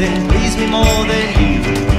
nothing pleased me more than you.